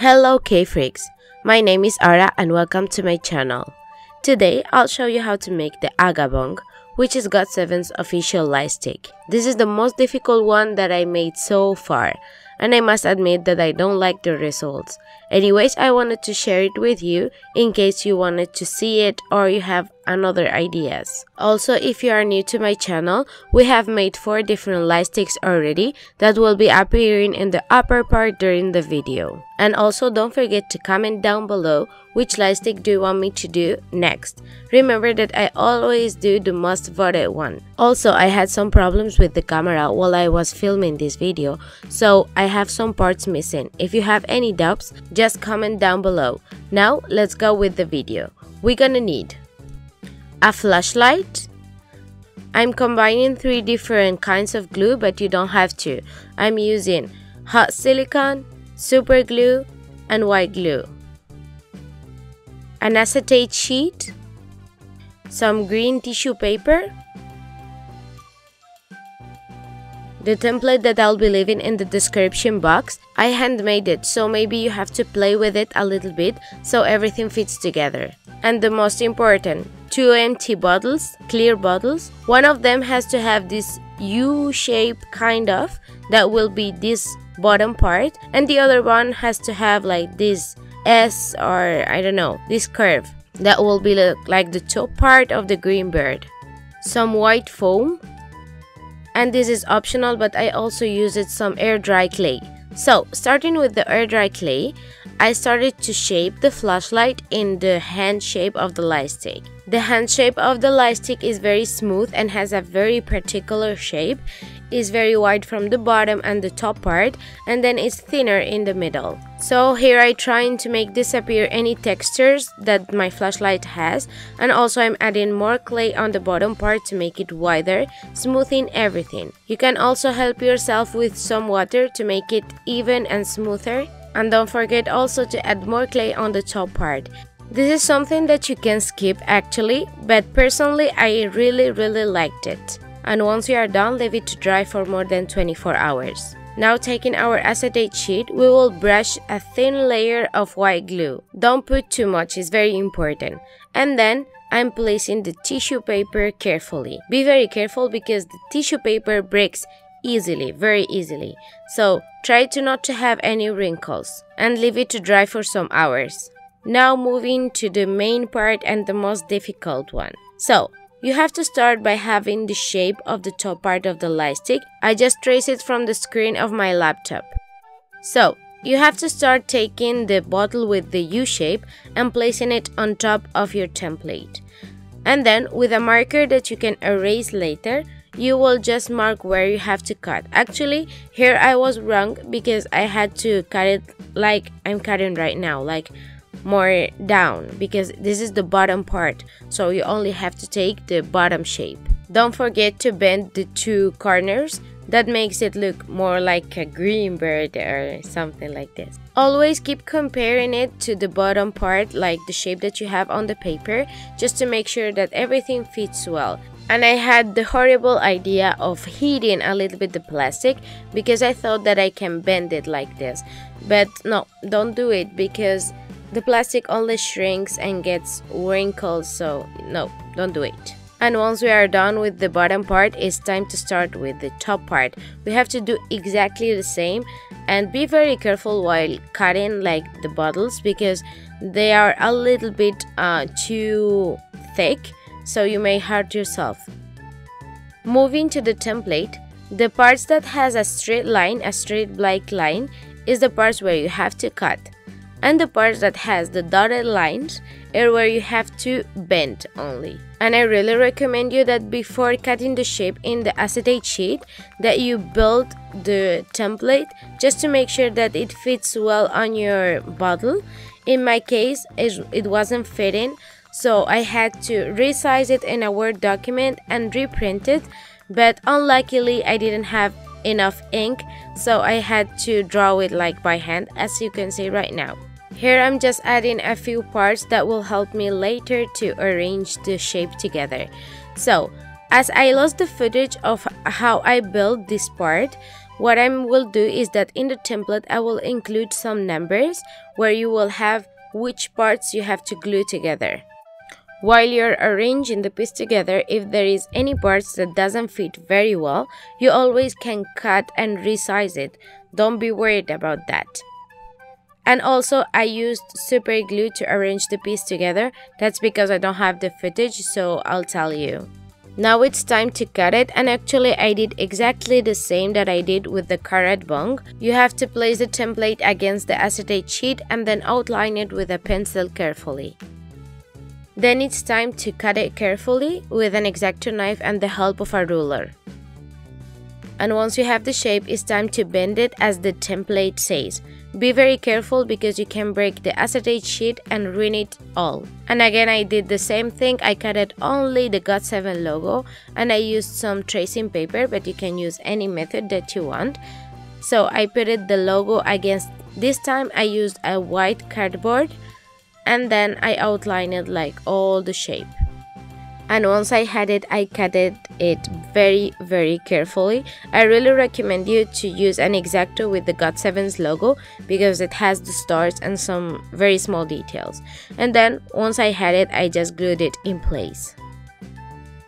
Hello K-Freaks, my name is Ara and welcome to my channel. Today I'll show you how to make the Ahgabong, which is GOT7's official light stick. This is the most difficult one that I made so far, and I must admit that I don't like the results. Anyways, I wanted to share it with you in case you wanted to see it or you have another ideas. Also, if you are new to my channel, we have made 4 different light sticks already that will be appearing in the upper part during the video. And also don't forget to comment down below which light stick do you want me to do next. Remember that I always do the most voted one. Also, I had some problems with the camera while I was filming this video, so I have some parts missing. If you have any doubts, just comment down below. Now, let's go with the video. We're gonna need a flashlight. I'm combining three different kinds of glue, but you don't have to. I'm using hot silicone, super glue, and white glue. An acetate sheet, some green tissue paper, the template that I'll be leaving in the description box. I handmade it, so maybe you have to play with it a little bit so everything fits together. And the most important, two empty bottles, clear bottles. One of them has to have this U shape kind of, that will be this bottom part, and the other one has to have like this S or I don't know, this curve. That will be like the top part of the green bird. Some white foam, and this is optional but I also used some air dry clay. So starting with the air dry clay, I started to shape the flashlight in the hand shape of the light stick. The hand shape of the light stick is very smooth and has a very particular shape. Is very wide from the bottom and the top part and then it's thinner in the middle. So here I trying to make disappear any textures that my flashlight has and also I'm adding more clay on the bottom part to make it wider, smoothing everything. You can also help yourself with some water to make it even and smoother. And don't forget also to add more clay on the top part. This is something that you can skip actually, but personally I really really liked it and once you are done leave it to dry for more than 24 hours. Now taking our acetate sheet, we will brush a thin layer of white glue. Don't put too much, it's very important. And then I'm placing the tissue paper carefully. Be very careful because the tissue paper breaks easily, very easily. So try to not to have any wrinkles and leave it to dry for some hours. Now moving to the main part and the most difficult one. So you have to start by having the shape of the top part of the light stick. I just trace it from the screen of my laptop. So, you have to start taking the bottle with the U shape and placing it on top of your template. And then, with a marker that you can erase later, you will just mark where you have to cut. Actually, here I was wrong because I had to cut it like I'm cutting right now, like more down because this is the bottom part. So you only have to take the bottom shape. Don't forget to bend the two corners. That makes it look more like a green bird or something like this. Always keep comparing it to the bottom part like the shape that you have on the paper just to make sure that everything fits well. And I had the horrible idea of heating a little bit the plastic because I thought that I can bend it like this. But no don't do it because the plastic only shrinks and gets wrinkled, so no, don't do it. And once we are done with the bottom part, it's time to start with the top part. We have to do exactly the same and be very careful while cutting like the bottles because they are a little bit uh, too thick so you may hurt yourself. Moving to the template, the parts that has a straight line, a straight black line, is the parts where you have to cut and the part that has the dotted lines are where you have to bend only. And I really recommend you that before cutting the shape in the acetate sheet that you build the template just to make sure that it fits well on your bottle. In my case, it wasn't fitting so I had to resize it in a Word document and reprint it but unluckily I didn't have enough ink so I had to draw it like by hand as you can see right now. Here I'm just adding a few parts that will help me later to arrange the shape together. So, as I lost the footage of how I built this part, What I will do is that in the template I will include some numbers where you will have which parts you have to glue together. While you're arranging the piece together, if there is any parts that doesn't fit very well, you always can cut and resize it. Don't be worried about that. And also I used super glue to arrange the piece together. That's because I don't have the footage, so I'll tell you. Now it's time to cut it and actually I did exactly the same that I did with the Carat bong. You have to place the template against the acetate sheet and then outline it with a pencil carefully. Then it's time to cut it carefully with an X-Acto knife and the help of a ruler. And once you have the shape, it's time to bend it as the template says. Be very careful because you can break the acetate sheet and ruin it all. And again I did the same thing, I cut only the GOT7 logo and I used some tracing paper but you can use any method that you want. So I put it the logo against, this time I used a white cardboard and then I outlined it like all the shape and once I had it I cut it, very very carefully. I really recommend you to use an X-Acto with the GOT7's logo because it has the stars and some very small details. And then once I had it I just glued it in place.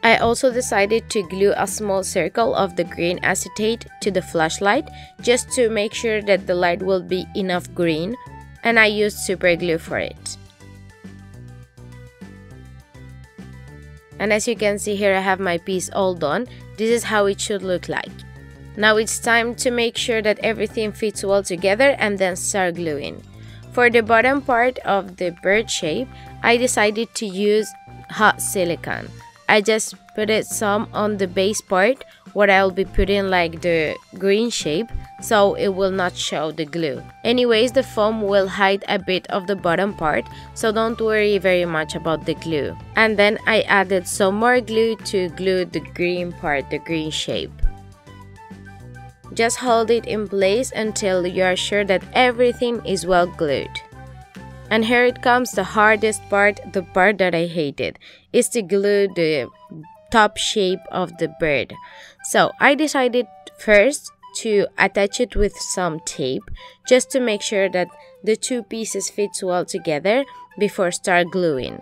I also decided to glue a small circle of the green acetate to the flashlight just to make sure that the light will be enough green and I used super glue for it. And as you can see here I have my piece all done. This is how it should look like. Now it's time to make sure that everything fits well together and then start gluing. For the bottom part of the bird shape I decided to use hot silicone. I just put it some on the base part where I'll be putting like the green shape so it will not show the glue. Anyways, the foam will hide a bit of the bottom part, so don't worry very much about the glue. And then I added some more glue to glue the green part, the green shape. Just hold it in place until you are sure that everything is well glued. And here it comes the hardest part, the part that I hated, is to glue the top shape of the bird. So I decided first to attach it with some tape just to make sure that the two pieces fits well together before start gluing.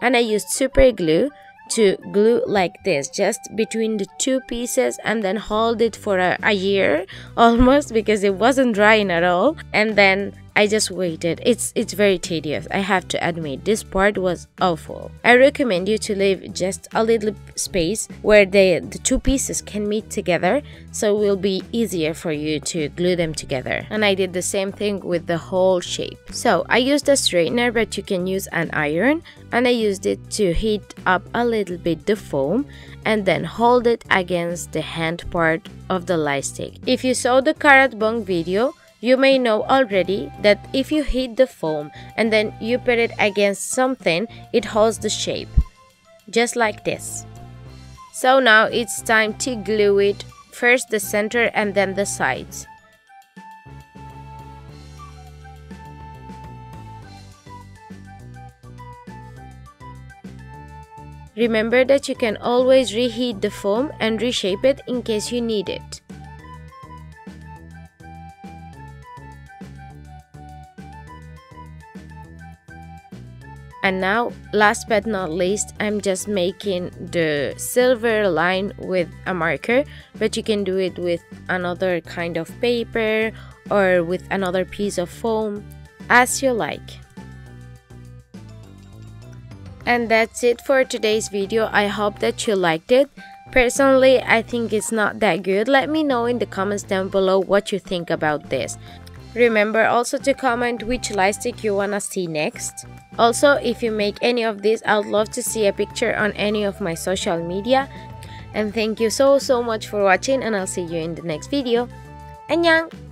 And I used super glue to glue like this just between the two pieces and then hold it for a, a year almost because it wasn't drying at all and then I just waited. It's it's very tedious. I have to admit this part was awful. I recommend you to leave just a little space where the, the two pieces can meet together so it will be easier for you to glue them together. And I did the same thing with the whole shape. So I used a straightener but you can use an iron and I used it to heat up a little bit the foam and then hold it against the hand part of the light stick. If you saw the Carat bong video, you may know already that if you heat the foam and then you put it against something, it holds the shape. Just like this. So now it's time to glue it, first the center and then the sides. Remember that you can always reheat the foam and reshape it in case you need it. And now last but not least I'm just making the silver line with a marker but you can do it with another kind of paper or with another piece of foam as you like and that's it for today's video I hope that you liked it Personally, I think it's not that good. Let me know in the comments down below what you think about this. Remember also to comment which light stick you wanna see next. Also, if you make any of these, I'd love to see a picture on any of my social media. And thank you so so much for watching and I'll see you in the next video. Annyeong!